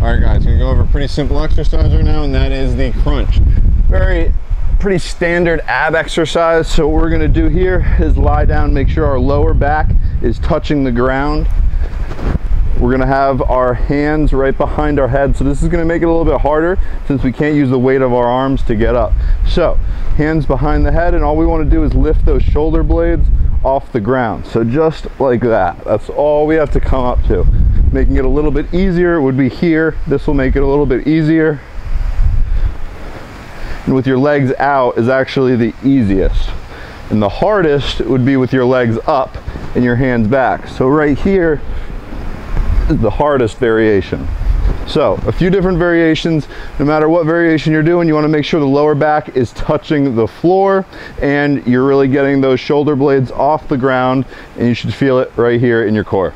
All right, guys, we're gonna go over a pretty simple exercise right now, and that is the crunch. Very pretty standard ab exercise. So what we're gonna do here is lie down, make sure our lower back is touching the ground. We're gonna have our hands right behind our head. So this is gonna make it a little bit harder since we can't use the weight of our arms to get up. So hands behind the head and all we wanna do is lift those shoulder blades off the ground. So just like that. That's all we have to come up to. Making it a little bit easier would be here. This will make it a little bit easier. And with your legs out is actually the easiest. And the hardest would be with your legs up and your hands back. So right here is the hardest variation. So a few different variations, no matter what variation you're doing, you wanna make sure the lower back is touching the floor and you're really getting those shoulder blades off the ground and you should feel it right here in your core.